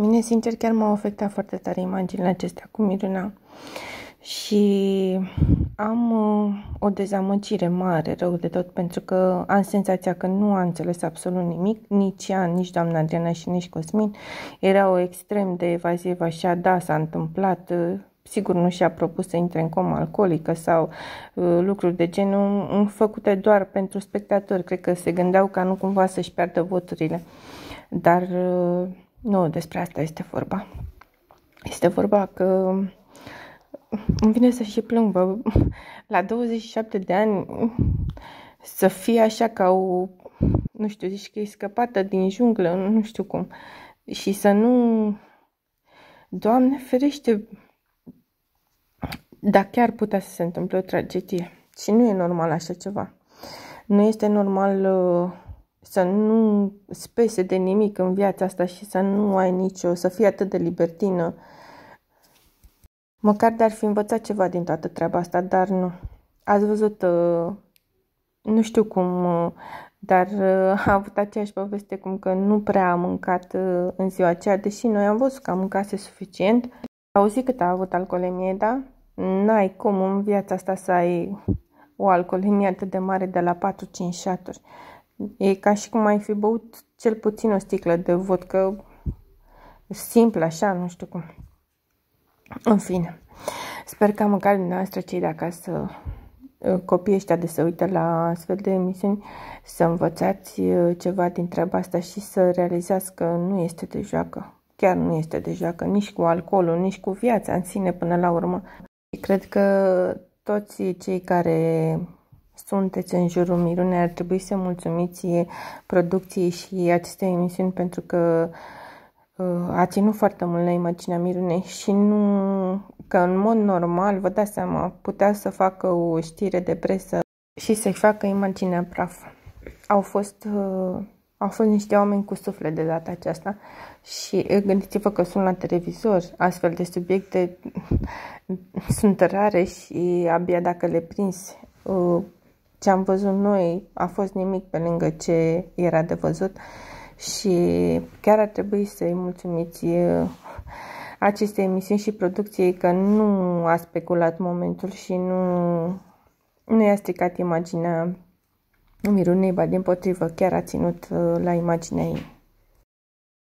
Mine, sincer, chiar m-au afectat foarte tare imaginile acestea cu Miruna și am uh, o dezamăgire mare, rău de tot, pentru că am senzația că nu a înțeles absolut nimic, nici ea, nici doamna Adriana și nici Cosmin. Erau extrem de evaziv așa, da, s-a întâmplat, uh, sigur nu și-a propus să intre în comă alcoolică sau uh, lucruri de genul făcute doar pentru spectatori. Cred că se gândeau ca nu cumva să-și piardă voturile. Dar uh, nu despre asta este vorba. Este vorba că îmi vine să și plâng, bă. La 27 de ani să fie așa ca o, nu știu, zici că e scăpată din junglă, nu știu cum. Și să nu... Doamne ferește, dar chiar putea să se întâmple o tragedie. Și nu e normal așa ceva. Nu este normal uh, să nu spese de nimic în viața asta și să nu ai nicio, să fii atât de libertină. Măcar de-ar fi învățat ceva din toată treaba asta, dar nu. Ați văzut, uh, nu știu cum, uh, dar uh, a avut aceeași poveste cum că nu prea a mâncat uh, în ziua aceea, deși noi am văzut că a mâncase suficient. Auzi cât a avut alcoolemie, da? N-ai cum în viața asta să ai o alcoolemie atât de mare de la 4-5 șaturi. E ca și cum ai fi băut cel puțin o sticlă de vodcă simplă, așa, nu știu cum. În fine, sper că măcar dumneavoastră cei de acasă, ă, copiii ăștia de să uită la astfel de emisiuni, să învățați ă, ceva din treaba asta și să realizați că nu este de joacă. Chiar nu este de joacă, nici cu alcoolul, nici cu viața în sine până la urmă. Cred că toți cei care sunteți în jurul Mirunei ar trebui să mulțumiți producției și acestei emisiuni pentru că uh, a ținut foarte mult la imaginea Mirunei și nu că în mod normal, vă dați seama, putea să facă o știre de presă și să-și facă imaginea praf. Au fost uh, au fost niște oameni cu suflet de data aceasta și gândiți-vă că sunt la televizor, astfel de subiecte sunt rare și abia dacă le prins uh, ce am văzut noi a fost nimic pe lângă ce era de văzut și chiar ar trebui să-i mulțumiți uh, aceste emisiuni și producției că nu a speculat momentul și nu, nu i-a stricat imaginea Mirunei, ba din potrivă, chiar a ținut uh, la imaginea ei.